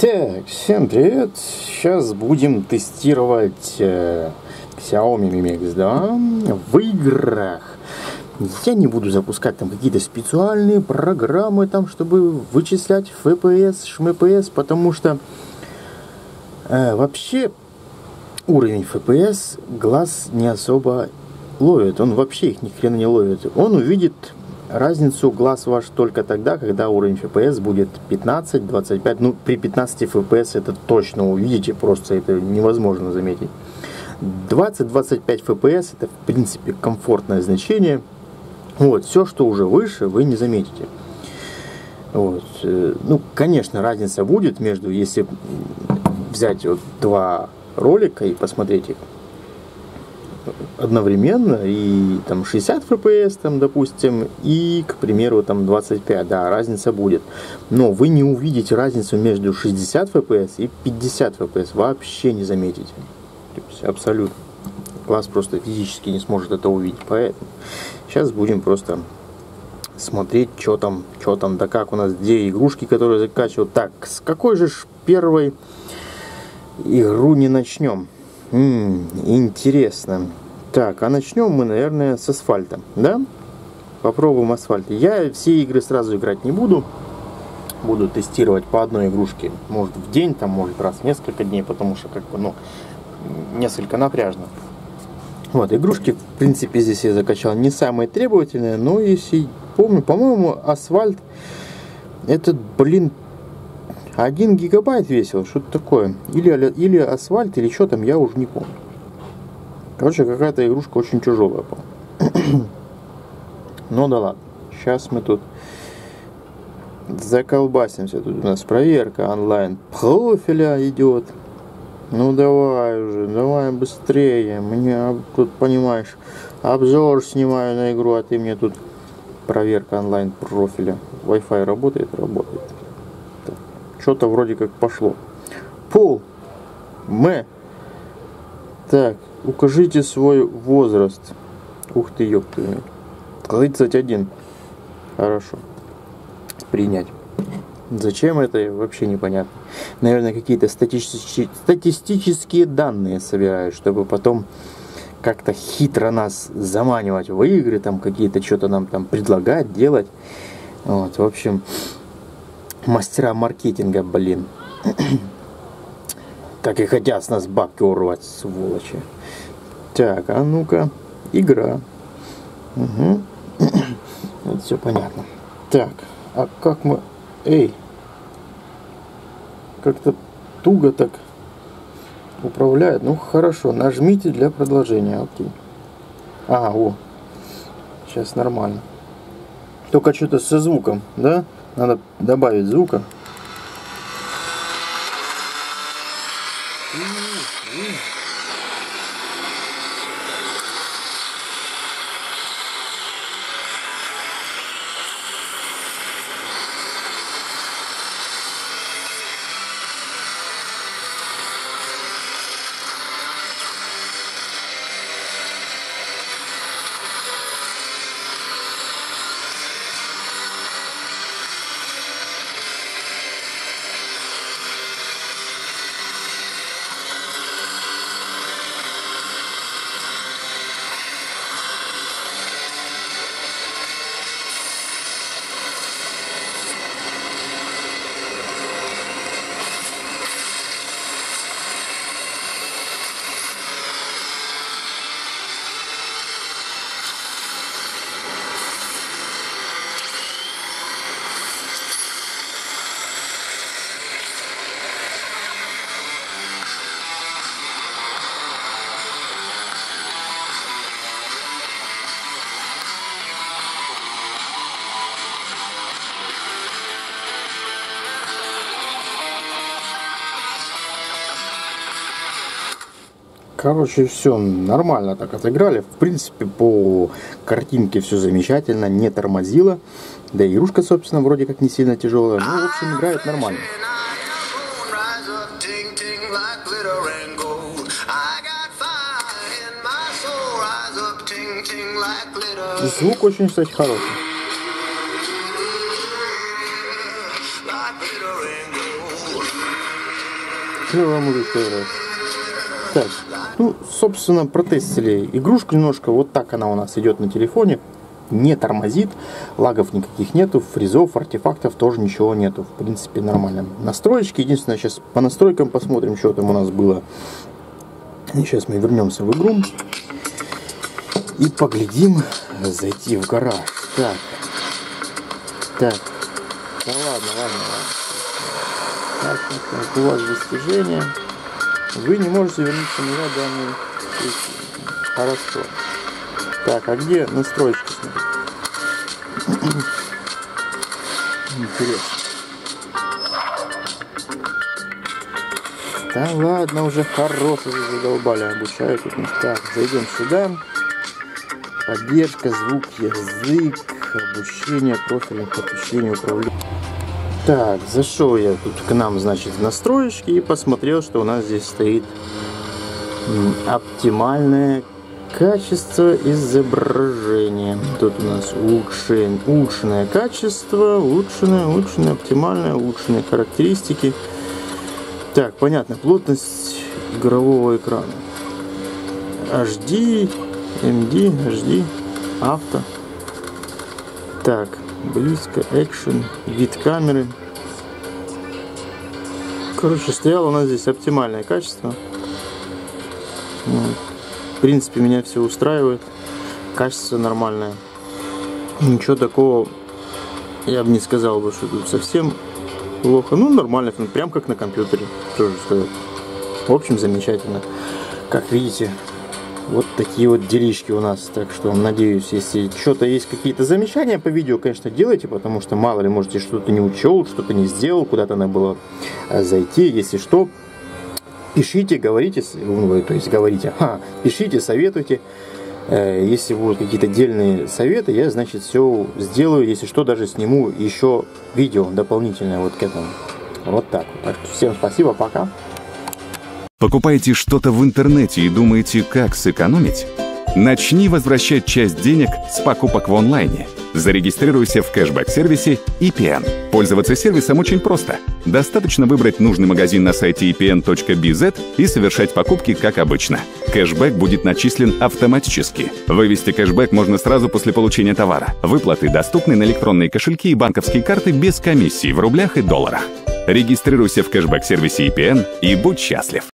Так, всем привет! Сейчас будем тестировать э, Xiaomi Mi Mix 2 в играх. Я не буду запускать там какие-то специальные программы, там, чтобы вычислять FPS, шмпс, потому что э, вообще уровень FPS глаз не особо ловит. Он вообще их ни хрена не ловит. Он увидит разницу глаз ваш только тогда, когда уровень FPS будет 15-25. Ну, при 15 FPS это точно увидите, просто это невозможно заметить. 20-25 FPS это в принципе комфортное значение – вот, все, что уже выше, вы не заметите. Вот. Э, ну, конечно, разница будет между, если взять вот два ролика и посмотреть их одновременно, и там 60 FPS, там, допустим, и, к примеру, там 25, да, разница будет. Но вы не увидите разницу между 60 FPS и 50 FPS, вообще не заметите. То есть абсолютно. Глаз просто физически не сможет это увидеть, поэтому Сейчас будем просто смотреть, что там, что там, да как у нас, где игрушки, которые закачивают. Так, с какой же первой игру не начнем? М-м, интересно. Так, а начнем мы, наверное, с асфальта, да? Попробуем асфальт. Я все игры сразу играть не буду. Буду тестировать по одной игрушке. Может в день, там, может раз в несколько дней, потому что как бы, ну, несколько напряжно. Вот, игрушки, в принципе, здесь я закачал не самые требовательные, но если помню, по-моему, асфальт этот, блин, 1 гигабайт весил, что-то такое. Или, или асфальт, или что там, я уже не помню. Короче, какая-то игрушка очень тяжелая, по Ну да ладно. Сейчас мы тут заколбасимся. Тут у нас проверка онлайн профиля идет. Ну давай уже, давай быстрее. Мне тут, понимаешь, обзор снимаю на игру, а ты мне тут проверка онлайн профиля. Wi-Fi работает? Работает. Что-то вроде как пошло. Пол. М. Так, укажите свой возраст. Ух ты, ёпта. 31. Хорошо. Принять. Зачем это, вообще непонятно. Наверное, какие-то статистические, статистические данные собирают, чтобы потом как-то хитро нас заманивать в игры, там какие-то что-то нам там предлагать, делать. Вот, в общем, мастера маркетинга, блин. Так и хотят с нас бабки урвать, сволочи. Так, а ну-ка, игра. Угу. Это все понятно. Так, а как мы... Эй, как-то туго так управляет. Ну хорошо, нажмите для продолжения. Окей. Ага, о. Сейчас нормально. Только что-то со звуком, да? Надо добавить звука. Короче, все нормально так отыграли. В принципе, по картинке все замечательно, не тормозило. Да и игрушка, собственно, вроде как не сильно тяжелая. Ну, в общем, играет нормально. Звук очень, кстати, хороший. Клевая музычка играет. Так, ну, собственно, протестили игрушку немножко. Вот так она у нас идет на телефоне. Не тормозит, лагов никаких нету, фризов, артефактов тоже ничего нету. В принципе, нормально. Настроечки, единственное, сейчас по настройкам посмотрим, что там у нас было. И сейчас мы вернемся в игру и поглядим зайти в гараж. Так, так, да ладно, ладно, ладно. Так, так, так, у вас достижения. Вы не можете вернуть с нуля данные. Хорошо. Так, а где настройки? Интересно. Да ладно, уже хорошо задолбали, обучают. Так, зайдем сюда. Поддержка, звук, язык, обучение, профильных подключение, управление. Так, зашел я тут к нам, значит, в настроечки и посмотрел, что у нас здесь стоит оптимальное качество изображения. Тут у нас улучшен, улучшенное качество, улучшенное, улучшенное, оптимальное, улучшенные характеристики. Так, понятно, плотность игрового экрана. HD, MD, HD, авто. Так, близко, экшен, вид камеры. Короче, стояло у нас здесь оптимальное качество. Вот. В принципе, меня все устраивает. Качество нормальное. Ничего такого я бы не сказал бы, что тут совсем плохо. Ну, нормально, прям как на компьютере, тоже сказать. В общем, замечательно. Как видите, вот такие вот делишки у нас. Так что, надеюсь, если что-то есть какие-то замечания по видео, конечно, делайте, потому что мало ли, можете что-то не учел, что-то не сделал, куда-то надо было э, зайти. Если что, пишите, говорите, ну, то есть говорите, ха, пишите, советуйте. Э, если будут какие-то дельные советы, я, значит, все сделаю. Если что, даже сниму еще видео дополнительное вот к этому. Вот так. Так что всем спасибо, пока. Покупаете что-то в интернете и думаете, как сэкономить? Начни возвращать часть денег с покупок в онлайне. Зарегистрируйся в кэшбэк-сервисе EPN. Пользоваться сервисом очень просто. Достаточно выбрать нужный магазин на сайте epn.bz и совершать покупки как обычно. Кэшбэк будет начислен автоматически. Вывести кэшбэк можно сразу после получения товара. Выплаты доступны на электронные кошельки и банковские карты без комиссий в рублях и долларах. Регистрируйся в кэшбэк-сервисе EPN и будь счастлив.